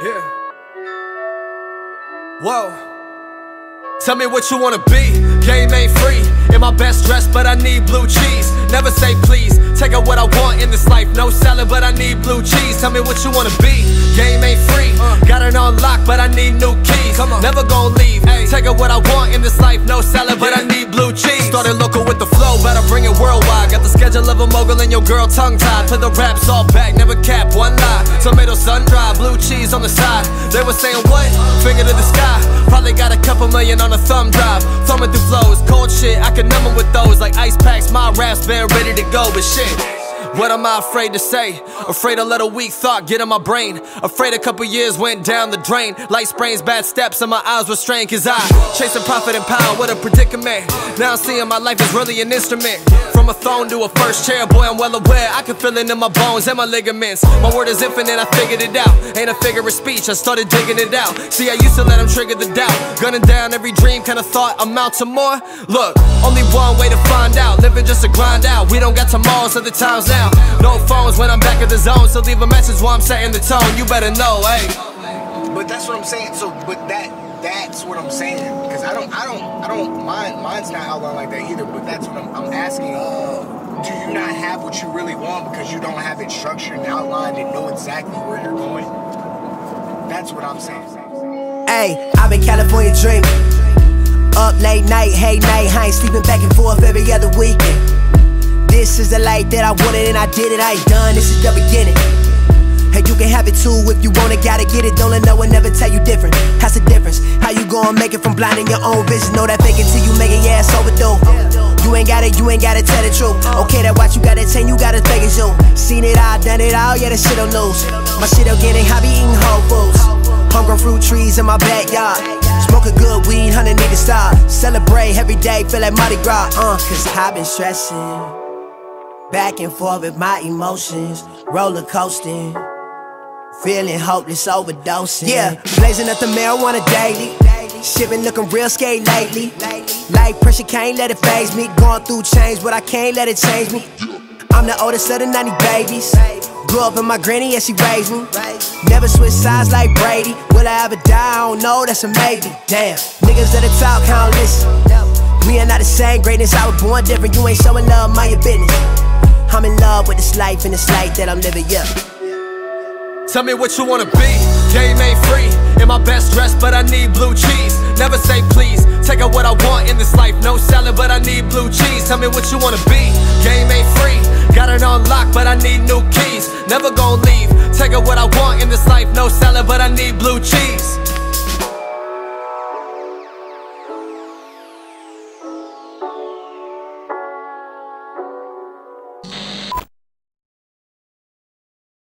Yeah. Whoa. Tell me what you wanna be. Game ain't free. Need blue cheese. Never say please. Take out what I want in this life. No salad, but I need blue cheese. Tell me what you wanna be. Game ain't free. Uh. Got it on lock, but I need new keys. Come on. Never gon' leave. Take out what I want in this life. No salad, but I need blue cheese. Started local with the flow, better bring it worldwide. Got the schedule of a mogul and your girl tongue tied. Put the raps all back, never cap one lie. Tomato sun dry, blue cheese on the side. They were saying what? Finger to the sky. Probably got a couple million on a thumb drive. Thumbing through flows, cold shit. I can numb 'em with those like ice packs. My raps been ready to go, but shit. What am I afraid to say? Afraid to let a weak thought get in my brain. Afraid a couple years went down the drain. Light sprains, bad steps, and my eyes were strained. Cause I chasing profit and power, what a predicament. Now I'm seeing my life is really an instrument. From a throne to a first chair, boy, I'm well aware. I can feel it in my bones and my ligaments. My word is infinite, I figured it out. Ain't a figure of speech, I started digging it out. See, I used to let them trigger the doubt. Gunning down every dream, kinda thought I'm out to more. Look, only one way to find out. Living just to grind out. We don't got tomorrows, so the time's now. No phones when I'm back in the zone, so leave a message while I'm setting the tone. You better know, hey. But that's what I'm saying. So, but that that's what I'm saying. Because I don't, I don't, I don't. Mine, mine's not outlined like that either. But that's what I'm, I'm asking. Do you not have what you really want because you don't have it structured and outlined and know exactly where you're going? That's what I'm saying. Hey, I've been California dreaming. Up late night, hey night, I ain't sleeping back and forth every other weekend. This is the life that I wanted and I did it, I ain't done, this is the beginning. You too if you want it, gotta get it. Don't let no one ever tell you different. That's the difference. How you gonna make it from blinding your own vision? Know that fake it till you make it, yeah, it's overdue. You ain't got it, you ain't gotta tell the truth. Okay, that watch you gotta chain, you gotta fake it zoom. Seen it all, done it all, yeah, that shit don't lose. My shit don't get it, hobby eating whole foods. Homegrown fruit trees in my backyard. Smoking good weed, honey need to stop. Celebrate every day, feel like Mardi Gras, uh. Cause I've been stressing. Back and forth with my emotions, roller coasting. Feeling hopeless, overdosing. Yeah, blazing up the marijuana daily. Shit been looking real scary lately. Life pressure can't let it phase me. Going through change, but I can't let it change me. I'm the oldest of the 90 babies. Grew up in my granny, yeah, she raised me. Never switch sides like Brady. Will I ever die? I don't know, that's a maybe. Damn, niggas that talk, can't listen. We are not the same, greatness, I was born different. You ain't showing love, mind your business. I'm in love with this life and this life that I'm living, yeah. Tell me what you wanna be. Game ain't free. In my best dress, but I need blue cheese. Never say please. Take out what I want in this life. No salad, but I need blue cheese. Tell me what you wanna be. Game ain't free. Got it on lock, but I need new keys. Never gon' leave. Take out what I want in this life. No salad, but I need blue cheese.